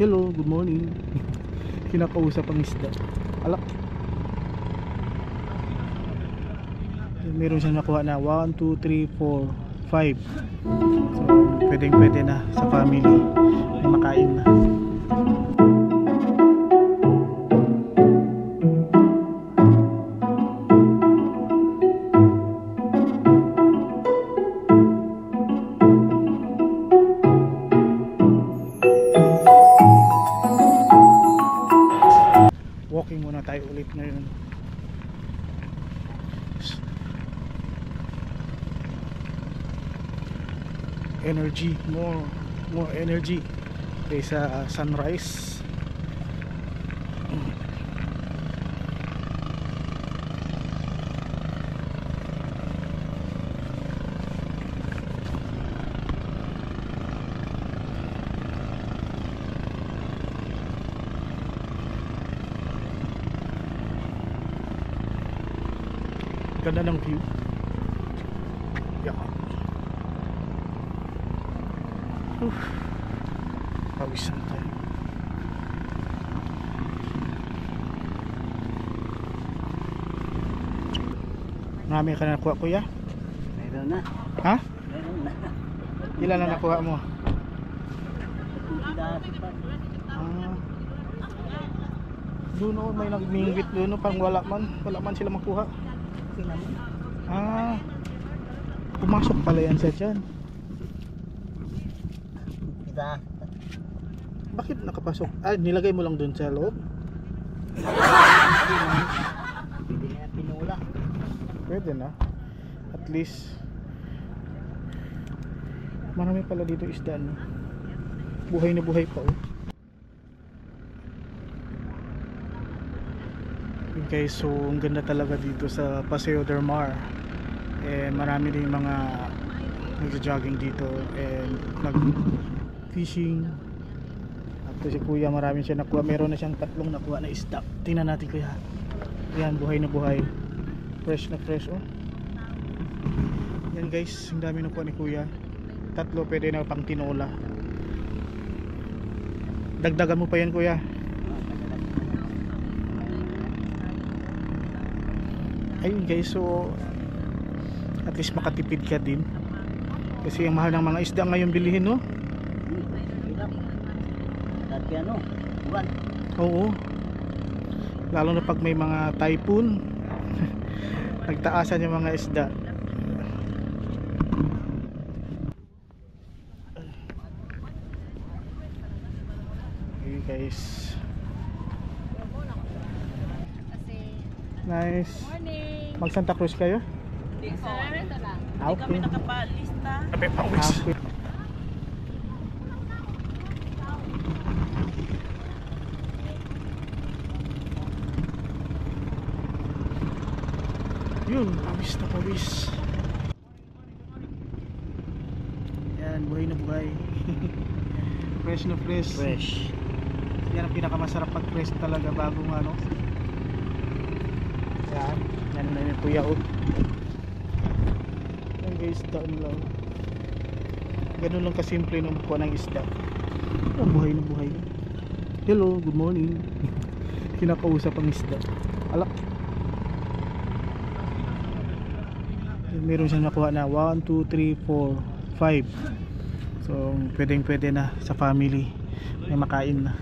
Hello, good morning. Kinakausap ang isda. Alak. Meron siyang nakuha na 1, 2, 3, 4, 5. So, pwedeng pwede na sa family makain na. Walking muna tayo ulit ngayon. Energy, more more energy kaysa uh, sunrise. Ganda ng view. Yeah. Uf. Pawisan tayo. Marami ka na nakuha kuya? Meron na. Ha? Meron na. Ilan na nakuha mo? Ah. Doon oh, may nagmingwit doon oh, pang wala man. Wala man sila makuha. Sila mo. Ah. Pumasok pala yan sa dyan. Kita. Bakit nakapasok? Ah, nilagay mo lang doon sa loob? Hindi na pinula. Pwede na. At least marami pala dito isda no. Buhay na buhay pa oh. Okay, so ang ganda talaga dito sa Paseo del Mar. Eh marami din mga nagja-jogging dito and nag-fishing. At si Kuya marami siya nakuha. Meron na siyang tatlong nakuha na isda. Tingnan natin Kuya. Yan, buhay na buhay. Fresh na fresh oh. Yan guys, ang dami nakuha ni Kuya. Tatlo pwede na pang tinola. Dagdagan mo pa yan Kuya. Ayun guys, so at least makatipid ka din. Kasi ang mahal ng mga isda ngayon bilihin no. Dati ano. Buwan. Oo. Lalo na pag may mga typhoon. Nagtaasan yung mga isda. Okay guys. Nice. Morning! Mag Santa Cruz kayo? Sa Rarito lang. Ah, Hindi kami nakapalista. Okay. Yun, pawis na pawis. Yan, buhay na buhay. fresh na fresh. Fresh. Yan ang pinakamasarap pag fresh talaga bagong ano. Yan, yan na yung kuya ut. Yan guys, daan lang. Ganun lang kasimple nung kuha ng isda. Oh, buhay na buhay. Hello, good morning. Kinakausap ang isda. Alak. Meron siyang nakuha na 1, 2, 3, 4, 5. So, pwedeng pwede na sa family. May makain na.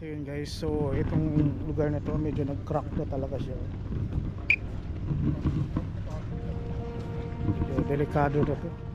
So yun guys, so itong lugar na to medyo nag-crack na talaga siya. Medyo delikado na to.